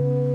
you.